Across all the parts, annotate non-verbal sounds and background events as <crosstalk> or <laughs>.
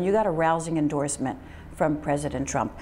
You got a rousing endorsement from President Trump.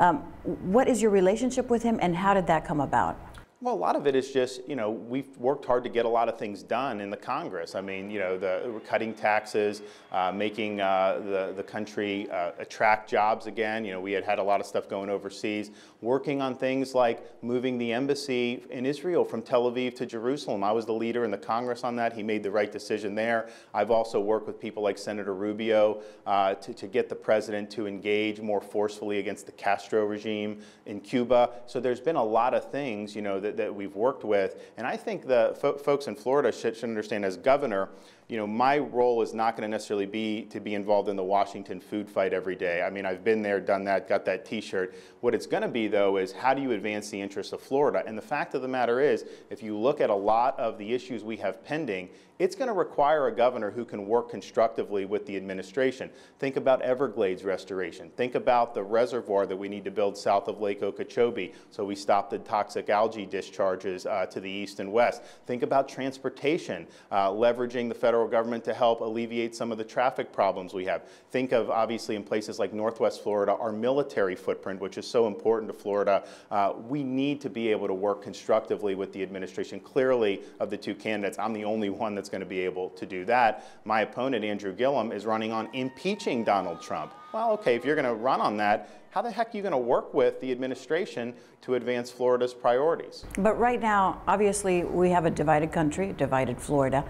Um, what is your relationship with him and how did that come about? Well, a lot of it is just, you know, we've worked hard to get a lot of things done in the Congress. I mean, you know, the cutting taxes, uh, making uh, the, the country uh, attract jobs again. You know, we had had a lot of stuff going overseas, working on things like moving the embassy in Israel from Tel Aviv to Jerusalem. I was the leader in the Congress on that. He made the right decision there. I've also worked with people like Senator Rubio uh, to, to get the president to engage more forcefully against the Castro regime in Cuba. So there's been a lot of things, you know, that that, we've worked with. And I think the fo folks in Florida should, should understand as governor, you know, my role is not going to necessarily be to be involved in the Washington food fight every day. I mean, I've been there, done that, got that T-shirt. What it's going to be, though, is how do you advance the interests of Florida? And the fact of the matter is, if you look at a lot of the issues we have pending, it's going to require a governor who can work constructively with the administration. Think about Everglades restoration. Think about the reservoir that we need to build south of Lake Okeechobee so we stop the toxic algae discharges uh, to the east and west. Think about transportation, uh, leveraging the federal government to help alleviate some of the traffic problems we have. Think of, obviously, in places like Northwest Florida, our military footprint, which is so important to Florida. Uh, we need to be able to work constructively with the administration. Clearly, of the two candidates, I'm the only one that's going to be able to do that. My opponent, Andrew Gillum, is running on impeaching Donald Trump. Well, okay, if you're going to run on that, how the heck are you going to work with the administration to advance Florida's priorities? But right now, obviously, we have a divided country, divided Florida.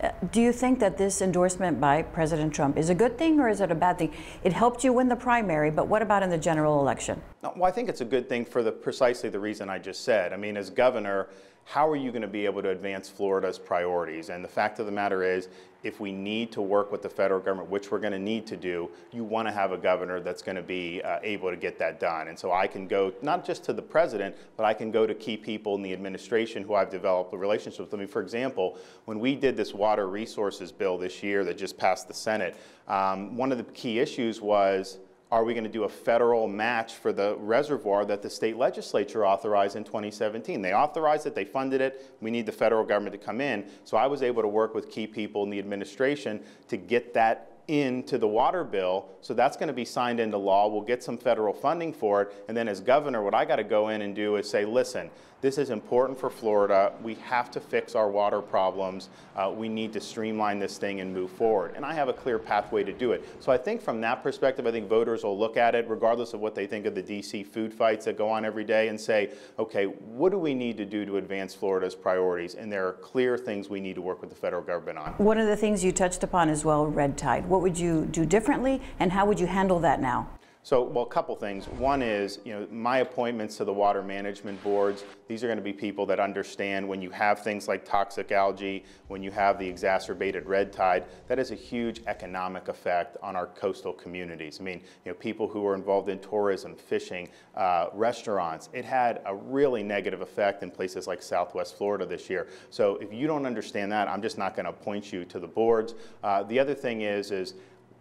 Uh, do you think that this endorsement by President Trump is a good thing or is it a bad thing? It helped you win the primary, but what about in the general election? well, I think it's a good thing for the precisely the reason I just said. I mean, as governor, how are you going to be able to advance Florida's priorities? And the fact of the matter is, if we need to work with the federal government, which we're going to need to do, you want to have a governor that's going to be uh, able to get that done. And so I can go not just to the president, but I can go to key people in the administration who I've developed a relationship with. I mean, for example, when we did this water resources bill this year that just passed the Senate, um, one of the key issues was are we going to do a federal match for the reservoir that the state legislature authorized in 2017? They authorized it, they funded it, we need the federal government to come in. So I was able to work with key people in the administration to get that into the water bill. So that's going to be signed into law. We'll get some federal funding for it. And then as governor, what I got to go in and do is say, listen, this is important for Florida. We have to fix our water problems. Uh, we need to streamline this thing and move forward. And I have a clear pathway to do it. So I think from that perspective, I think voters will look at it, regardless of what they think of the DC food fights that go on every day, and say, okay, what do we need to do to advance Florida's priorities? And there are clear things we need to work with the federal government on. One of the things you touched upon as well, red tide. What would you do differently, and how would you handle that now? So, well, a couple things. One is, you know, my appointments to the water management boards, these are going to be people that understand when you have things like toxic algae, when you have the exacerbated red tide, that has a huge economic effect on our coastal communities. I mean, you know, people who are involved in tourism, fishing, uh, restaurants, it had a really negative effect in places like Southwest Florida this year. So if you don't understand that, I'm just not going to appoint you to the boards. Uh, the other thing is, is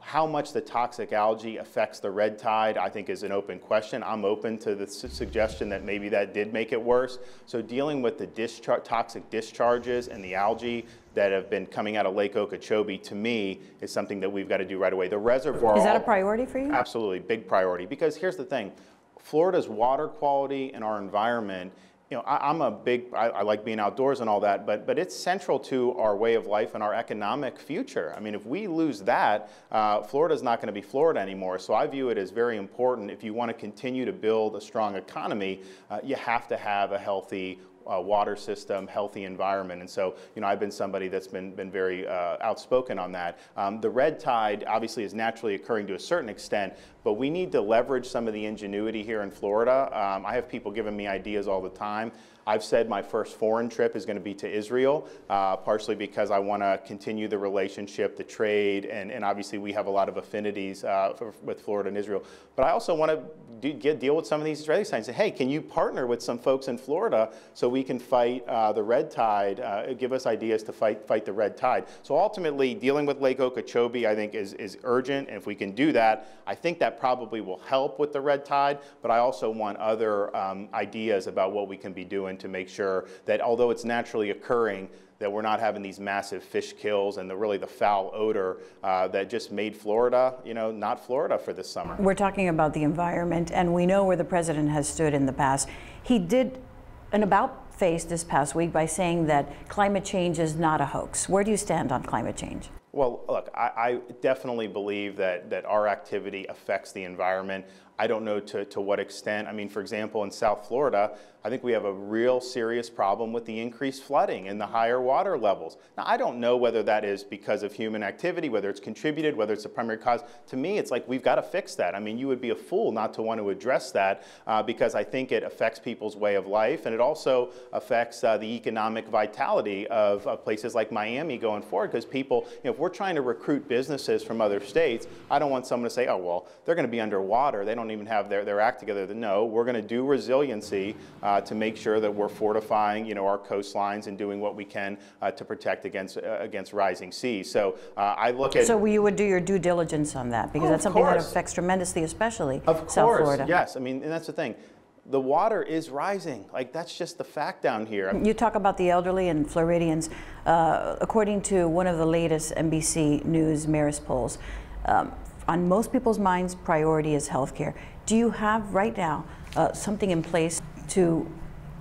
how much the toxic algae affects the red tide, I think is an open question. I'm open to the su suggestion that maybe that did make it worse. So dealing with the dischar toxic discharges and the algae that have been coming out of Lake Okeechobee, to me, is something that we've got to do right away. The reservoir- Is that a priority for you? Absolutely, big priority. Because here's the thing, Florida's water quality and our environment you know, I, am a big, I, I, like being outdoors and all that, but, but it's central to our way of life and our economic future. I mean, if we lose that, uh, Florida's not going to be Florida anymore. So I view it as very important. If you want to continue to build a strong economy, uh, you have to have a healthy uh, water system, healthy environment. And so, you know, I've been somebody that's been, been very uh, outspoken on that. Um, the red tide obviously is naturally occurring to a certain extent, but we need to leverage some of the ingenuity here in Florida. Um, I have people giving me ideas all the time. I've said my first foreign trip is going to be to Israel, uh, partially because I want to continue the relationship, the trade, and, and obviously we have a lot of affinities uh, for, with Florida and Israel. But I also want to get, deal with some of these Israeli sites. Say, hey, can you partner with some folks in Florida so we can fight uh, the red tide? Uh, give us ideas to fight fight the red tide. So ultimately, dealing with Lake Okeechobee, I think, is, is urgent. And if we can do that, I think that probably will help with the red tide. But I also want other um, ideas about what we can be doing to make sure that although it's naturally occurring, that we're not having these massive fish kills and the really the foul odor uh, that just made Florida, you know, not Florida for this summer. We're talking about the environment, and we know where the president has stood in the past. He did an about face this past week by saying that climate change is not a hoax. Where do you stand on climate change? Well, look, I, I, definitely believe that, that our activity affects the environment. I don't know to, to what extent. I mean, for example, in South Florida, I think we have a real serious problem with the increased flooding and the higher water levels. Now, I don't know whether that is because of human activity, whether it's contributed, whether it's the primary cause. To me, it's like we've got to fix that. I mean, you would be a fool not to want to address that uh, because I think it affects people's way of life and it also affects uh, the economic vitality of, places like Miami going forward because people, you know, if we're trying to recruit businesses from other states, I don't want someone to say, oh, well, they're going to be underwater. They don't even have their, their act together. To no, we're going to do resiliency. Uh, uh, to make sure that we're fortifying, you know, our coastlines and doing what we can uh, to protect against uh, against rising seas. So uh, I look at. So you would do your due diligence on that because oh, that's something course. that affects tremendously, especially of South course, Florida. Yes, I mean, and that's the thing the water is rising. Like that's just the fact down here. You talk about the elderly and Floridians. Uh, according to one of the latest NBC News Marist polls, um, on most people's minds, priority is healthcare. Do you have right now uh, something in place to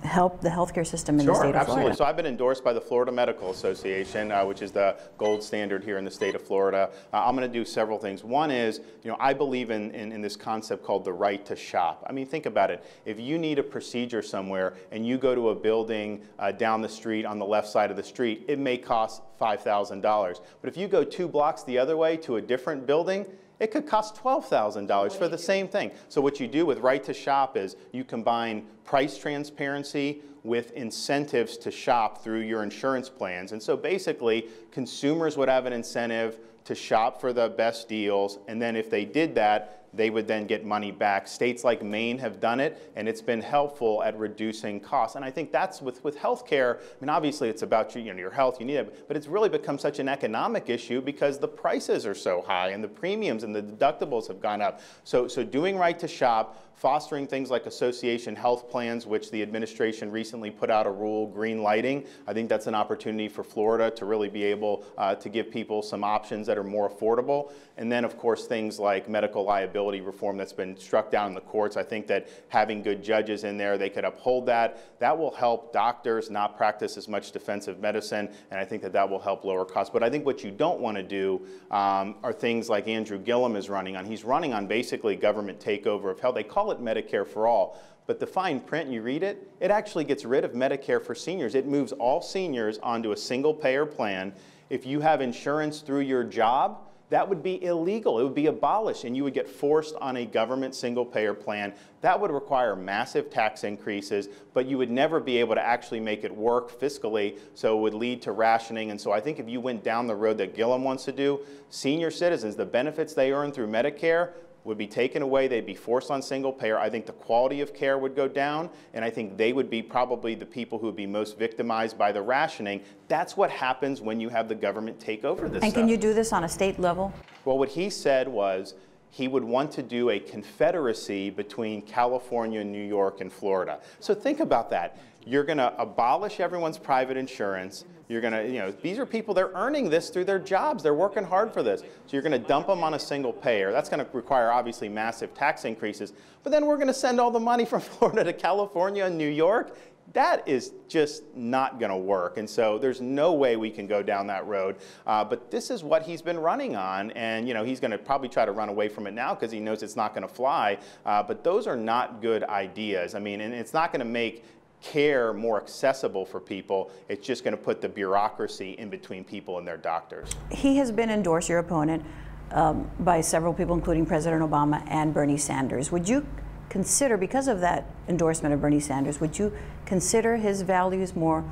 help the healthcare system in sure, the state of Florida? absolutely. Florida. So I've been endorsed by the Florida Medical Association, uh, which is the gold standard here in the state of Florida. Uh, I'm going to do several things. One is, you know, I believe in, in, in, this concept called the right to shop. I mean, think about it. If you need a procedure somewhere and you go to a building uh, down the street on the left side of the street, it may cost $5,000. But if you go two blocks the other way to a different building, it could cost $12,000 for the same thing. So what you do with Right to Shop is you combine price transparency with incentives to shop through your insurance plans. And so basically, consumers would have an incentive to shop for the best deals, and then if they did that, they would then get money back. States like Maine have done it, and it's been helpful at reducing costs. And I think that's with, with healthcare. I mean, obviously, it's about you know, your health, you need it, but it's really become such an economic issue because the prices are so high, and the premiums and the deductibles have gone up. So, so doing right to shop, fostering things like association health plans, which the administration recently put out a rule, green lighting. I think that's an opportunity for Florida to really be able uh, to give people some options that are more affordable. And then, of course, things like medical liability reform that's been struck down in the courts. I think that having good judges in there, they could uphold that. That will help doctors not practice as much defensive medicine, and I think that that will help lower costs. But I think what you don't want to do um, are things like Andrew Gillum is running on. He's running on basically government takeover of health. They call it Medicare for All. But the fine print, you read it, it actually gets rid of Medicare for seniors. It moves all seniors onto a single payer plan. If you have insurance through your job, that would be illegal. It would be abolished, and you would get forced on a government single payer plan. That would require massive tax increases, but you would never be able to actually make it work fiscally, so it would lead to rationing. And so I think if you went down the road that Gillum wants to do, senior citizens, the benefits they earn through Medicare, would be taken away. They'd be forced on single payer. I think the quality of care would go down, and I think they would be probably the people who would be most victimized by the rationing. That's what happens when you have the government take over this. And stuff. can you do this on a state level? Well, what he said was he would want to do a confederacy between California, New York, and Florida. So think about that. You're going to abolish everyone's private insurance. You're going to, you know, these are people, they're earning this through their jobs. They're working hard for this. So you're going to dump them on a single payer. That's going to require obviously massive tax increases. But then we're going to send all the money from <laughs> Florida to California and New York. That is just not going to work. And so there's no way we can go down that road. Uh, but this is what he's been running on. And, you know, he's going to probably try to run away from it now because he knows it's not going to fly. Uh, but those are not good ideas. I mean, and it's not going to make care more accessible for people. It's just going to put the bureaucracy in between people and their doctors. He has been endorsed, your opponent, um, by several people, including President Obama and Bernie Sanders. Would you consider, because of that endorsement of Bernie Sanders, would you consider his values more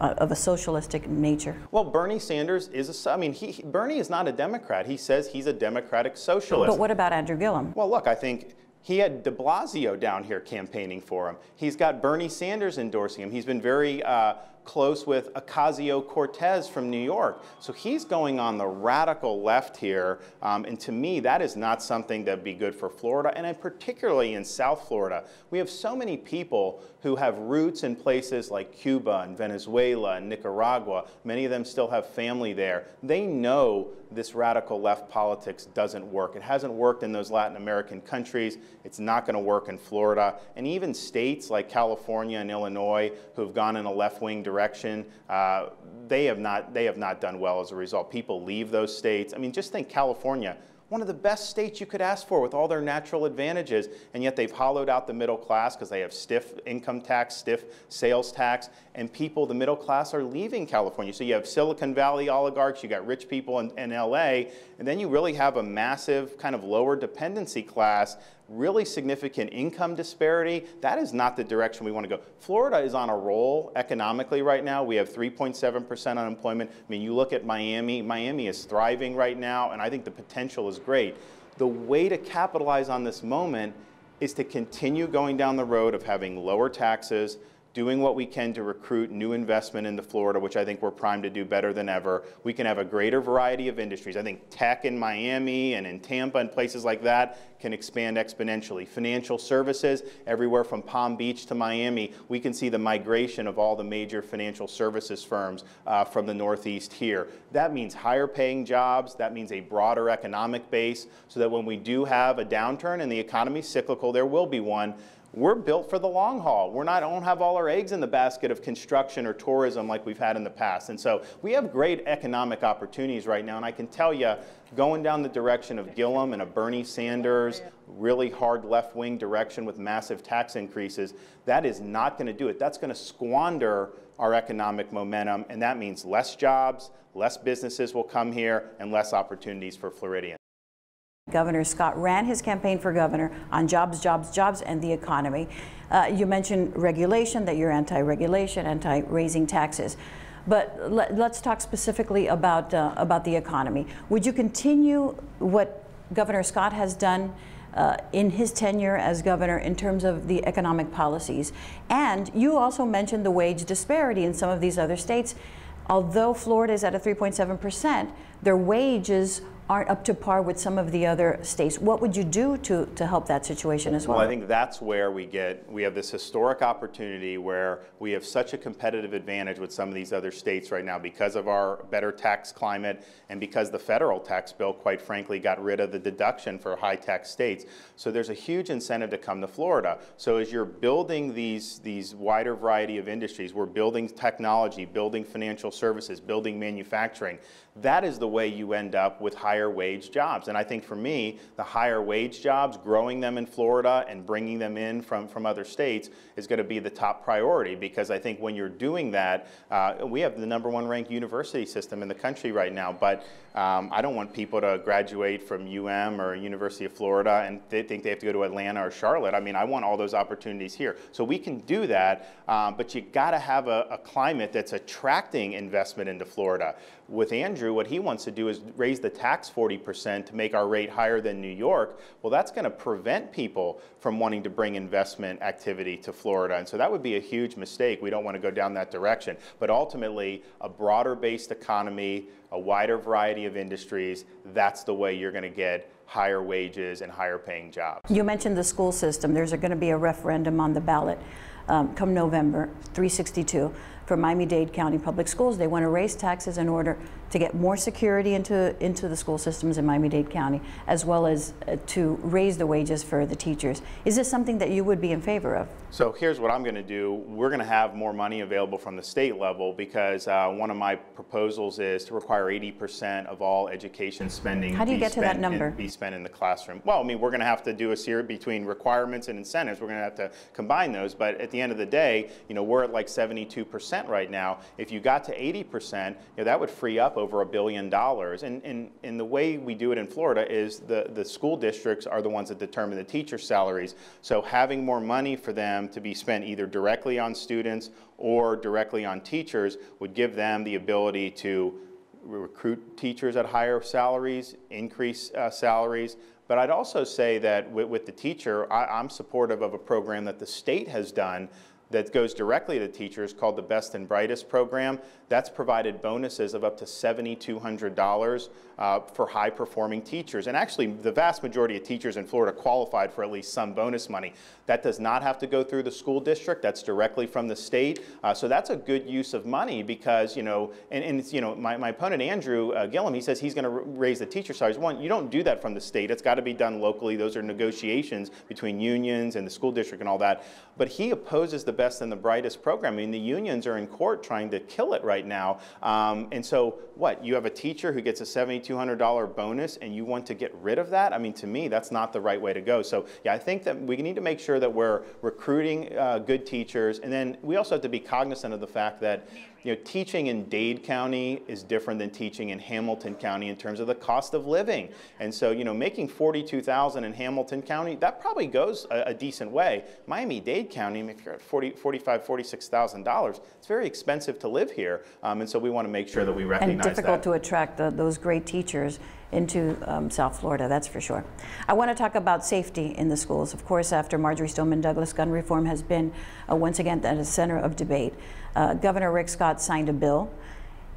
uh, of a socialistic nature? Well, Bernie Sanders is a, I mean, he, Bernie is not a Democrat. He says he's a democratic socialist. But what about Andrew Gillum? Well, look, I think he had de Blasio down here campaigning for him. He's got Bernie Sanders endorsing him. He's been very uh, close with Ocasio Cortez from New York. So he's going on the radical left here. Um, and to me, that is not something that'd be good for Florida, and particularly in South Florida. We have so many people who have roots in places like Cuba and Venezuela and Nicaragua. Many of them still have family there. They know this radical left politics doesn't work. It hasn't worked in those Latin American countries. It's not going to work in Florida. And even states like California and Illinois who have gone in a left-wing direction, uh, they, have not, they have not done well as a result. People leave those states. I mean, just think California one of the best states you could ask for with all their natural advantages, and yet they've hollowed out the middle class because they have stiff income tax, stiff sales tax, and people, the middle class, are leaving California. So you have Silicon Valley oligarchs, you got rich people in, in LA, and then you really have a massive kind of lower dependency class really significant income disparity. That is not the direction we want to go. Florida is on a roll economically right now. We have 3.7% unemployment. I mean, you look at Miami, Miami is thriving right now, and I think the potential is great. The way to capitalize on this moment is to continue going down the road of having lower taxes, doing what we can to recruit new investment into Florida, which I think we're primed to do better than ever. We can have a greater variety of industries. I think tech in Miami and in Tampa and places like that can expand exponentially. Financial services, everywhere from Palm Beach to Miami, we can see the migration of all the major financial services firms uh, from the Northeast here. That means higher paying jobs, that means a broader economic base, so that when we do have a downturn and the economy cyclical, there will be one, we're built for the long haul. We're not, don't have all our eggs in the basket of construction or tourism like we've had in the past. And so we have great economic opportunities right now. And I can tell you, going down the direction of Gillum and a Bernie Sanders, really hard left wing direction with massive tax increases, that is not going to do it. That's going to squander our economic momentum. And that means less jobs, less businesses will come here, and less opportunities for Floridians. Governor Scott ran his campaign for governor on jobs, jobs, jobs, and the economy. Uh, you mentioned regulation, that you're anti-regulation, anti-raising taxes. But let, us talk specifically about, uh, about the economy. Would you continue what Governor Scott has done uh, in his tenure as governor in terms of the economic policies? And you also mentioned the wage disparity in some of these other states. Although Florida is at a 3.7%, their wages aren't up to par with some of the other states. What would you do to, to help that situation as well? Well, I think that's where we get, we have this historic opportunity where we have such a competitive advantage with some of these other states right now because of our better tax climate and because the federal tax bill, quite frankly, got rid of the deduction for high tax states. So there's a huge incentive to come to Florida. So as you're building these, these wider variety of industries, we're building technology, building financial services, building manufacturing, that is the way you end up with higher wage jobs. And I think for me, the higher wage jobs, growing them in Florida and bringing them in from, from other states is going to be the top priority because I think when you're doing that, uh, we have the number one ranked university system in the country right now, but um, I don't want people to graduate from UM or University of Florida and they think they have to go to Atlanta or Charlotte. I mean, I want all those opportunities here. So we can do that, um, but you got to have a, a climate that's attracting investment into Florida. With Andrew, what he wants to do is raise the tax 40% to make our rate higher than New York. Well, that's going to prevent people from wanting to bring investment activity to Florida. And so that would be a huge mistake. We don't want to go down that direction. But ultimately, a broader based economy, a wider variety of industries, that's the way you're going to get higher wages and higher paying jobs. You mentioned the school system. There's going to be a referendum on the ballot um, come November, 362 for Miami-Dade County Public Schools. They want to raise taxes in order to get more security into, into the school systems in Miami-Dade County, as well as uh, to raise the wages for the teachers. Is this something that you would be in favor of? So here's what I'm going to do. We're going to have more money available from the state level because uh, one of my proposals is to require 80% of all education spending. How do you get to that number? In, be spent in the classroom. Well, I mean, we're going to have to do a series between requirements and incentives. We're going to have to combine those. But at the end of the day, you know, we're at like 72% right now. If you got to 80%, you know, that would free up over a billion dollars. And, and, and the way we do it in Florida is the, the school districts are the ones that determine the teacher salaries. So having more money for them to be spent either directly on students or directly on teachers would give them the ability to recruit teachers at higher salaries, increase uh, salaries, but I'd also say that with, the teacher, I, am supportive of a program that the state has done that goes directly to teachers called the Best and Brightest program. That's provided bonuses of up to $7,200 uh, for high performing teachers. And actually, the vast majority of teachers in Florida qualified for at least some bonus money. That does not have to go through the school district, that's directly from the state. Uh, so that's a good use of money because, you know, and, and you know, my, my opponent Andrew uh, Gillum, he says he's going to raise the teacher salaries. One, you don't do that from the state, it's got to be done locally. Those are negotiations between unions and the school district and all that. But he opposes the best and the brightest program. I mean, the unions are in court trying to kill it right now. Um, and so, what? You have a teacher who gets a $7,200 bonus and you want to get rid of that? I mean, to me, that's not the right way to go. So, yeah, I think that we need to make sure that we're recruiting uh, good teachers. And then we also have to be cognizant of the fact that you know, teaching in Dade County is different than teaching in Hamilton County in terms of the cost of living. And so, you know, making 42,000 in Hamilton County, that probably goes a, a decent way. Miami-Dade County, if you're at 40, 45, 46,000 dollars, it's very expensive to live here. Um, and so we want to make sure that we recognize that. And difficult that. to attract the, those great teachers into um, South Florida, that's for sure. I want to talk about safety in the schools. Of course, after Marjory Stoneman Douglas, gun reform has been uh, once again at the center of debate. Uh, Governor Rick Scott signed a bill.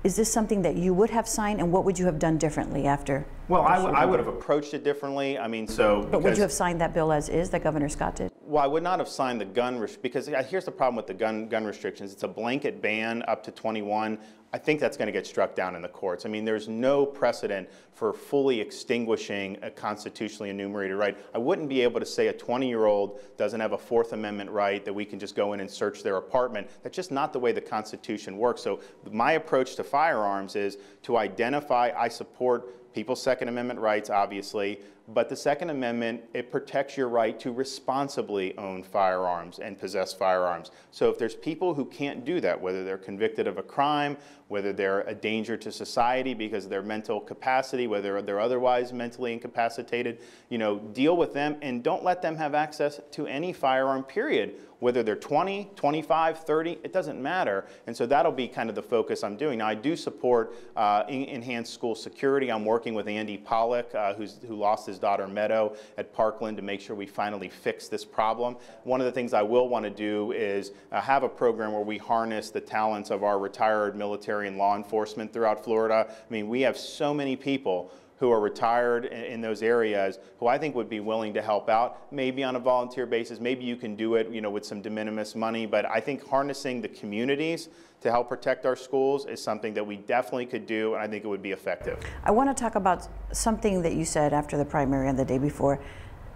Is this something that you would have signed, and what would you have done differently after? Well, I, would have approached it differently. I mean, so. But would you have signed that bill as is that Governor Scott did? Well, I would not have signed the gun because here's the problem with the gun gun restrictions. It's a blanket ban up to 21. I think that's going to get struck down in the courts. I mean, there's no precedent for fully extinguishing a constitutionally enumerated right. I wouldn't be able to say a 20-year-old doesn't have a Fourth Amendment right that we can just go in and search their apartment. That's just not the way the Constitution works. So my approach to firearms is to identify, I support people's Second Amendment rights, obviously, but the Second Amendment, it protects your right to responsibly own firearms and possess firearms. So if there's people who can't do that, whether they're convicted of a crime, whether they're a danger to society because of their mental capacity, whether they're otherwise mentally incapacitated, you know, deal with them and don't let them have access to any firearm, period whether they're 20, 25, 30, it doesn't matter. And so that'll be kind of the focus I'm doing. Now, I do support uh, enhanced school security. I'm working with Andy Pollack, uh, who lost his daughter Meadow at Parkland, to make sure we finally fix this problem. One of the things I will want to do is uh, have a program where we harness the talents of our retired military and law enforcement throughout Florida. I mean, we have so many people who are retired in, those areas who I think would be willing to help out, maybe on a volunteer basis. Maybe you can do it, you know, with some de minimis money. But I think harnessing the communities to help protect our schools is something that we definitely could do, and I think it would be effective. I want to talk about something that you said after the primary and the day before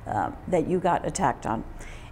uh, that you got attacked on.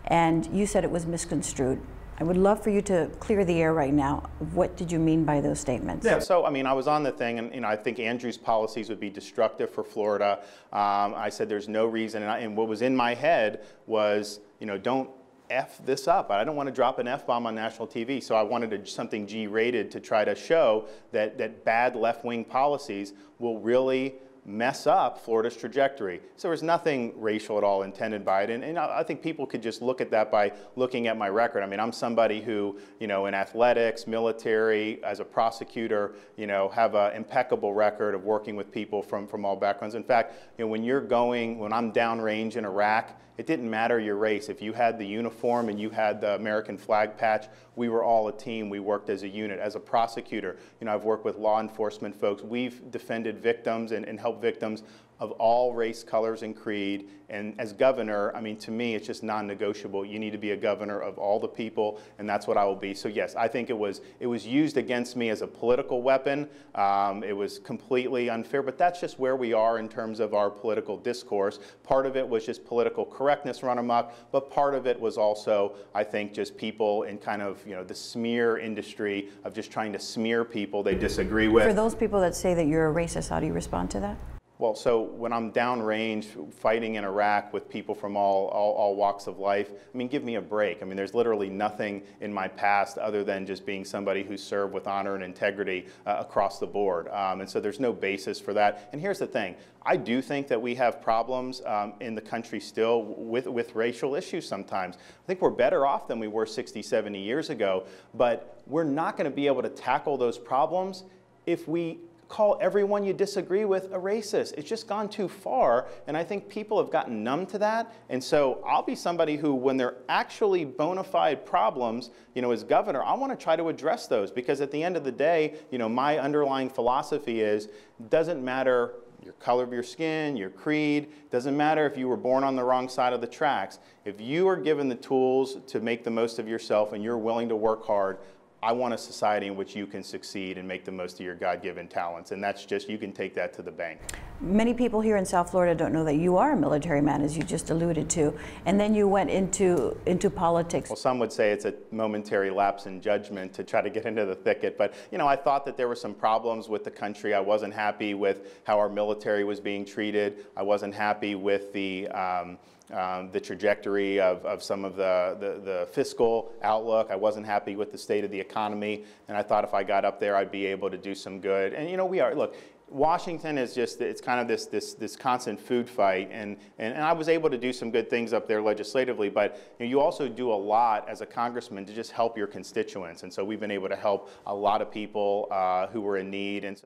And you said it was misconstrued. I would love for you to clear the air right now. What did you mean by those statements? Yeah, so I mean, I was on the thing, and you know, I think Andrew's policies would be destructive for Florida. Um, I said there's no reason, and, I, and what was in my head was, you know, don't F this up. I don't want to drop an F bomb on national TV, so I wanted something G rated to try to show that, that bad left wing policies will really mess up Florida's trajectory. So there's nothing racial at all intended by it. And, and, I think people could just look at that by looking at my record. I mean, I'm somebody who, you know, in athletics, military, as a prosecutor, you know, have an impeccable record of working with people from, from all backgrounds. In fact, you know, when you're going, when I'm downrange in Iraq, it didn't matter your race. If you had the uniform and you had the American flag patch, we were all a team. We worked as a unit. As a prosecutor, you know, I've worked with law enforcement folks. We've defended victims and, and helped victims of all race, colors, and creed. And as governor, I mean, to me, it's just non-negotiable. You need to be a governor of all the people, and that's what I will be. So yes, I think it was it was used against me as a political weapon. Um, it was completely unfair, but that's just where we are in terms of our political discourse. Part of it was just political correctness run amok, but part of it was also, I think, just people in kind of you know the smear industry of just trying to smear people they disagree with. For those people that say that you're a racist, how do you respond to that? Well, so when I'm downrange fighting in Iraq with people from all, all, all, walks of life, I mean, give me a break. I mean, there's literally nothing in my past other than just being somebody who served with honor and integrity uh, across the board. Um, and so there's no basis for that. And here's the thing I do think that we have problems um, in the country still with, with racial issues sometimes. I think we're better off than we were 60, 70 years ago, but we're not going to be able to tackle those problems if we call everyone you disagree with a racist. It's just gone too far, and I think people have gotten numb to that. And so I'll be somebody who, when they're actually bona fide problems, you know, as governor, I want to try to address those because at the end of the day, you know, my underlying philosophy is doesn't matter your color of your skin, your creed, doesn't matter if you were born on the wrong side of the tracks. If you are given the tools to make the most of yourself and you're willing to work hard, I want a society in which you can succeed and make the most of your God given talents. And that's just, you can take that to the bank. Many people here in South Florida don't know that you are a military man, as you just alluded to. And then you went into, into politics. Well, some would say it's a momentary lapse in judgment to try to get into the thicket. But, you know, I thought that there were some problems with the country. I wasn't happy with how our military was being treated. I wasn't happy with the, um, um, the trajectory of, of some of the, the, the, fiscal outlook. I wasn't happy with the state of the economy, and I thought if I got up there, I'd be able to do some good. And you know, we are. Look, Washington is just, it's kind of this, this, this constant food fight. And, and, and I was able to do some good things up there legislatively, but you, know, you also do a lot as a congressman to just help your constituents. And so we've been able to help a lot of people uh, who were in need. And so